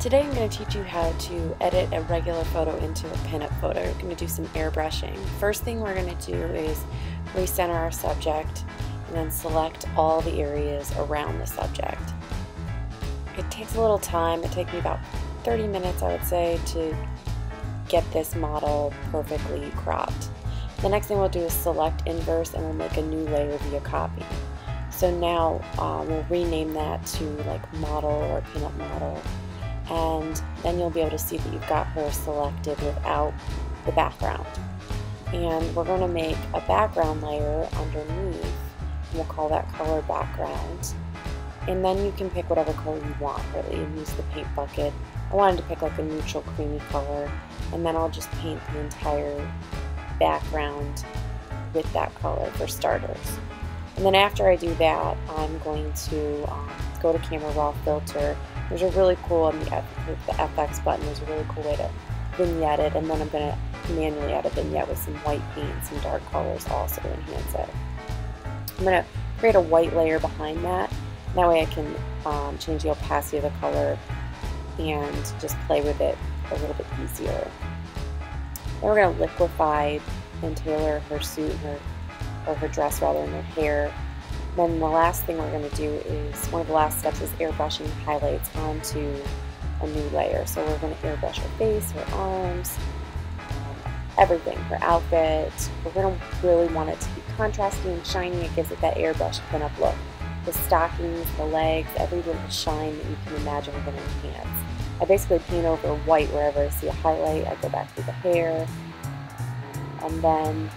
Today I'm going to teach you how to edit a regular photo into a pinup photo. We're going to do some airbrushing. First thing we're going to do is recenter our subject and then select all the areas around the subject. It takes a little time. It takes me about 30 minutes I would say to get this model perfectly cropped. The next thing we'll do is select inverse and we'll make a new layer via copy. So now uh, we'll rename that to like model or pinup model and then you'll be able to see that you've got her selected without the background. And we're going to make a background layer underneath, we'll call that color background. And then you can pick whatever color you want, really, and use the paint bucket. I wanted to pick like a neutral creamy color, and then I'll just paint the entire background with that color for starters. And then after I do that, I'm going to um, go to Camera Raw Filter there's a really cool, on the, the FX button, there's a really cool way to vignette it, and then I'm going to manually add a vignette with some white paint some dark colors also to enhance it. I'm going to create a white layer behind that. That way I can um, change the opacity of the color and just play with it a little bit easier. Then we're going to liquefy and tailor her suit, her, or her dress rather, and her hair then the last thing we're going to do is, one of the last steps is airbrushing highlights onto a new layer. So we're going to airbrush her face, her arms, um, everything, her outfit. We're going to really want it to be contrasty and shiny. It gives it that airbrush pinup look. The stockings, the legs, every little shine that you can imagine we're going to enhance. I basically paint over white wherever I see a highlight. I go back through the hair, and then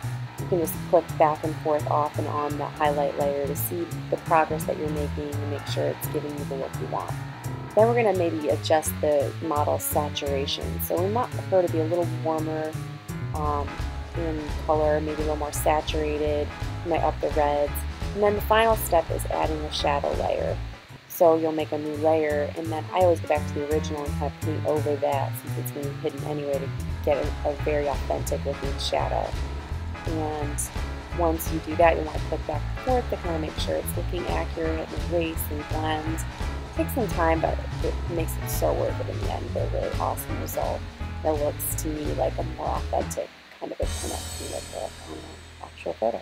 can just click back and forth off and on the highlight layer to see the progress that you're making and make sure it's giving you the look you want. Then we're going to maybe adjust the model saturation. So we might prefer to be a little warmer um, in color, maybe a little more saturated. Might up the reds. And then the final step is adding a shadow layer. So you'll make a new layer, and then I always go back to the original and kind of paint over that since it's being hidden anyway to get a very authentic looking shadow. And once you do that, you want to click back and forth to kind of make sure it's looking accurate and erase and blend. It takes some time, but it makes it so worth it in the end. A really awesome result that looks to me like a more authentic kind of a connection with the um, actual photo.